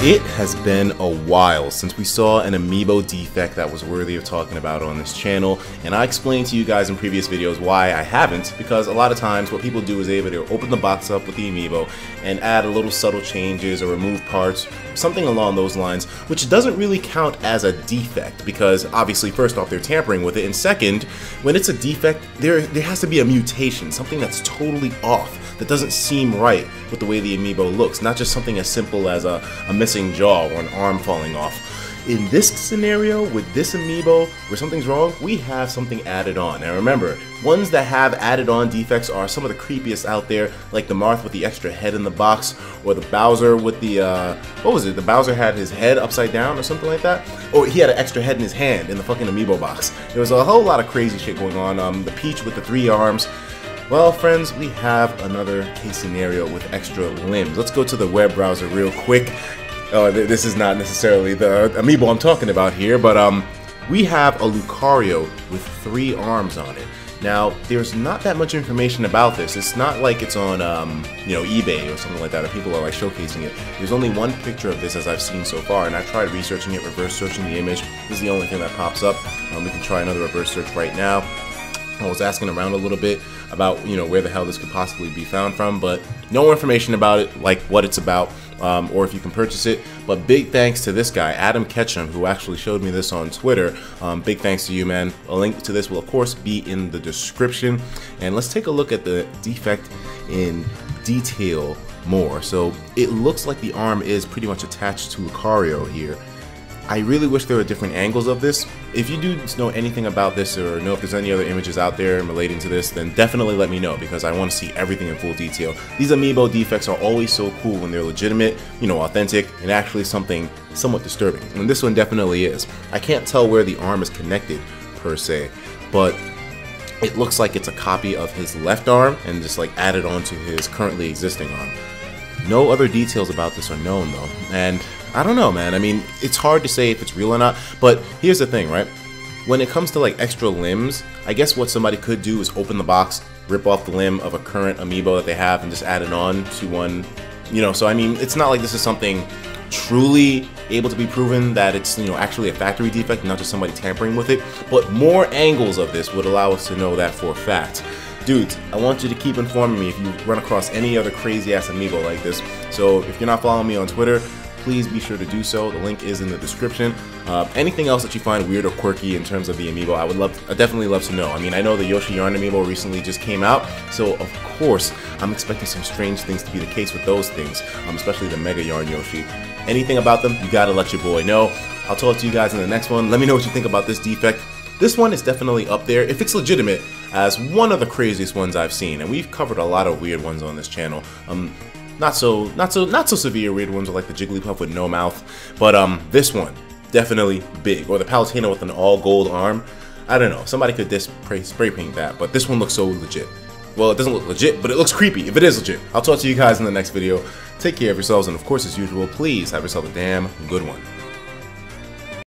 It has been a while since we saw an amiibo defect that was worthy of talking about on this channel, and I explained to you guys in previous videos why I haven't, because a lot of times what people do is they either open the box up with the amiibo and add a little subtle changes or remove parts, something along those lines, which doesn't really count as a defect, because obviously first off they're tampering with it, and second, when it's a defect, there, there has to be a mutation, something that's totally off that doesn't seem right with the way the amiibo looks, not just something as simple as a, a missing jaw or an arm falling off. In this scenario, with this amiibo, where something's wrong, we have something added on. Now remember, ones that have added on defects are some of the creepiest out there, like the Marth with the extra head in the box, or the Bowser with the, uh, what was it, the Bowser had his head upside down or something like that? Or he had an extra head in his hand in the fucking amiibo box. There was a whole lot of crazy shit going on. Um, the Peach with the three arms, well, friends, we have another case scenario with extra limbs. Let's go to the web browser real quick. Uh, th this is not necessarily the amiibo I'm talking about here, but um, we have a Lucario with three arms on it. Now, there's not that much information about this. It's not like it's on, um, you know, eBay or something like that, or people are like showcasing it. There's only one picture of this as I've seen so far, and I tried researching it, reverse searching the image. This is the only thing that pops up. Um, we can try another reverse search right now. I was asking around a little bit about you know where the hell this could possibly be found from, but no information about it, like what it's about, um, or if you can purchase it. But big thanks to this guy, Adam Ketchum, who actually showed me this on Twitter. Um, big thanks to you, man. A link to this will of course be in the description. And let's take a look at the defect in detail more. So it looks like the arm is pretty much attached to Lucario here. I really wish there were different angles of this. If you do know anything about this or know if there's any other images out there relating to this, then definitely let me know because I want to see everything in full detail. These amiibo defects are always so cool when they're legitimate, you know, authentic, and actually something somewhat disturbing. And this one definitely is. I can't tell where the arm is connected per se, but it looks like it's a copy of his left arm and just like added onto his currently existing arm. No other details about this are known though, and I don't know, man. I mean, it's hard to say if it's real or not, but here's the thing, right? When it comes to like extra limbs, I guess what somebody could do is open the box, rip off the limb of a current amiibo that they have, and just add it on to one. You know, so I mean, it's not like this is something truly able to be proven that it's you know actually a factory defect, not just somebody tampering with it. But more angles of this would allow us to know that for a fact. Dudes, I want you to keep informing me if you run across any other crazy ass amiibo like this. So if you're not following me on Twitter, please be sure to do so. The link is in the description. Uh, anything else that you find weird or quirky in terms of the amiibo, I would love, I definitely love to know. I mean, I know the Yoshi Yarn amiibo recently just came out, so of course I'm expecting some strange things to be the case with those things, um, especially the Mega Yarn Yoshi. Anything about them, you gotta let your boy know. I'll talk to you guys in the next one. Let me know what you think about this defect. This one is definitely up there, if it's legitimate, as one of the craziest ones I've seen, and we've covered a lot of weird ones on this channel. Um, not so, not so, not so severe weird ones like the Jigglypuff with no mouth, but um, this one definitely big. Or the Palutena with an all gold arm. I don't know. Somebody could dis spray paint that, but this one looks so legit. Well, it doesn't look legit, but it looks creepy if it is legit. I'll talk to you guys in the next video. Take care of yourselves, and of course, as usual, please have yourself a damn good one.